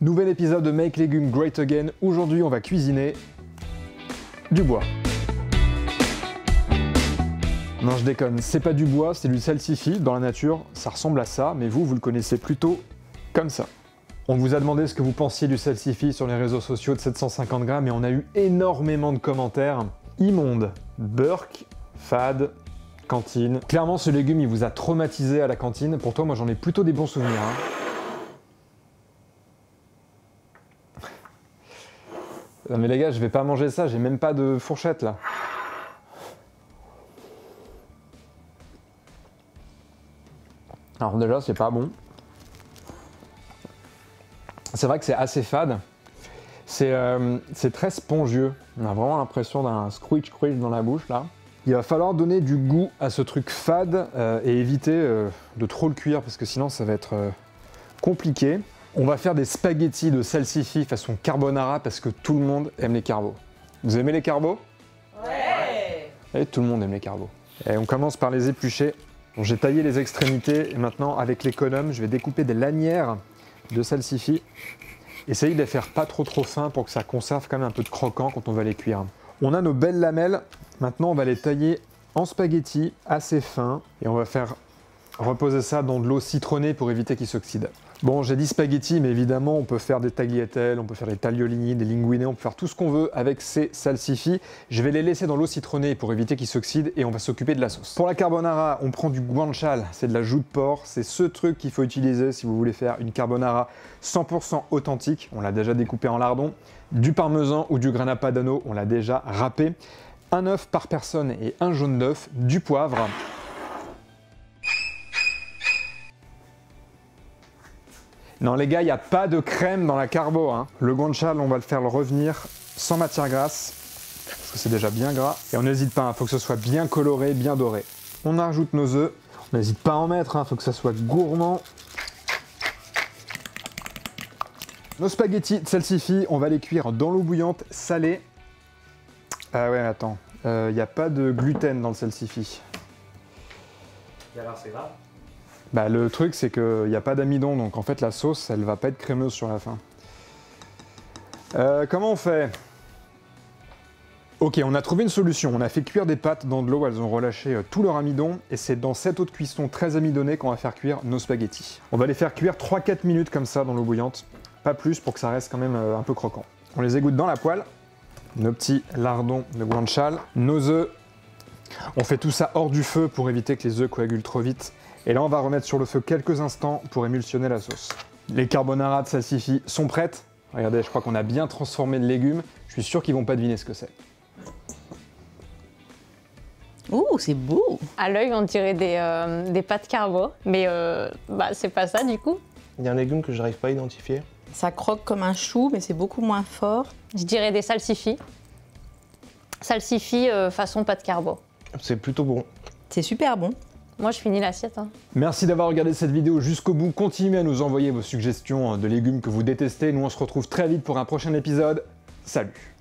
Nouvel épisode de Make Légumes Great Again. Aujourd'hui, on va cuisiner du bois. Non, je déconne, c'est pas du bois, c'est du salsifis. Dans la nature, ça ressemble à ça, mais vous, vous le connaissez plutôt comme ça. On vous a demandé ce que vous pensiez du salsifis sur les réseaux sociaux de 750 grammes et on a eu énormément de commentaires. Immonde, burk, fade, cantine. Clairement, ce légume, il vous a traumatisé à la cantine. Pour moi, j'en ai plutôt des bons souvenirs. hein. Non mais les gars, je vais pas manger ça, j'ai même pas de fourchette là. Alors déjà, c'est pas bon. C'est vrai que c'est assez fade. C'est euh, très spongieux. On a vraiment l'impression d'un squeak squeak dans la bouche là. Il va falloir donner du goût à ce truc fade euh, et éviter euh, de trop le cuire parce que sinon ça va être compliqué. On va faire des spaghettis de salsifis façon carbonara parce que tout le monde aime les carbos. Vous aimez les carbos? Ouais Et tout le monde aime les carbos. Et on commence par les éplucher. Bon, J'ai taillé les extrémités et maintenant avec l'économe, je vais découper des lanières de salsifis. Essayez de les faire pas trop trop fins pour que ça conserve quand même un peu de croquant quand on va les cuire. On a nos belles lamelles. Maintenant, on va les tailler en spaghettis assez fins et on va faire reposer ça dans de l'eau citronnée pour éviter qu'ils s'oxydent. Bon, j'ai dit spaghettis, mais évidemment, on peut faire des tagliatelles, on peut faire des tagliolini, des linguine, on peut faire tout ce qu'on veut avec ces salsifis. Je vais les laisser dans l'eau citronnée pour éviter qu'ils s'oxydent et on va s'occuper de la sauce. Pour la carbonara, on prend du guanciale, c'est de la joue de porc, c'est ce truc qu'il faut utiliser si vous voulez faire une carbonara 100% authentique. On l'a déjà découpé en lardons. Du parmesan ou du grana padano, on l'a déjà râpé. Un œuf par personne et un jaune d'œuf, du poivre, Non les gars, il n'y a pas de crème dans la carbo. hein. Le guanciale, on va le faire revenir sans matière grasse, parce que c'est déjà bien gras. Et on n'hésite pas, il faut que ce soit bien coloré, bien doré. On ajoute nos œufs. On n'hésite pas à en mettre, il faut que ça soit gourmand. Nos spaghettis de on va les cuire dans l'eau bouillante salée. Ah ouais, attends, il n'y a pas de gluten dans le salsifis. Et alors c'est grave? Bah, le truc, c'est qu'il n'y a pas d'amidon, donc en fait, la sauce, elle va pas être crémeuse sur la fin. Euh, comment on fait? Ok, on a trouvé une solution. On a fait cuire des pâtes dans de l'eau, elles ont relâché euh, tout leur amidon, et c'est dans cette eau de cuisson très amidonnée qu'on va faire cuire nos spaghettis. On va les faire cuire 3-4 minutes comme ça dans l'eau bouillante, pas plus pour que ça reste quand même euh, un peu croquant. On les égoutte dans la poêle, nos petits lardons de guanciale, nos œufs. On fait tout ça hors du feu pour éviter que les œufs coagulent trop vite. Et là, on va remettre sur le feu quelques instants pour émulsionner la sauce. Les carbonara de salsifis sont prêtes. Regardez, je crois qu'on a bien transformé le légume. Je suis sûr qu'ils vont pas deviner ce que c'est. Ouh, c'est beau À l'œil, on dirait des, euh, des pâtes carbo, mais euh, bah, c'est pas ça du coup. Il y a un légume que je n'arrive pas à identifier. Ça croque comme un chou, mais c'est beaucoup moins fort. Je dirais des salsifis. Salsifis euh, façon pâte carbo. C'est plutôt bon. C'est super bon. Moi, je finis l'assiette. hein. Merci d'avoir regardé cette vidéo jusqu'au bout. Continuez à nous envoyer vos suggestions de légumes que vous détestez. Nous, on se retrouve très vite pour un prochain épisode. Salut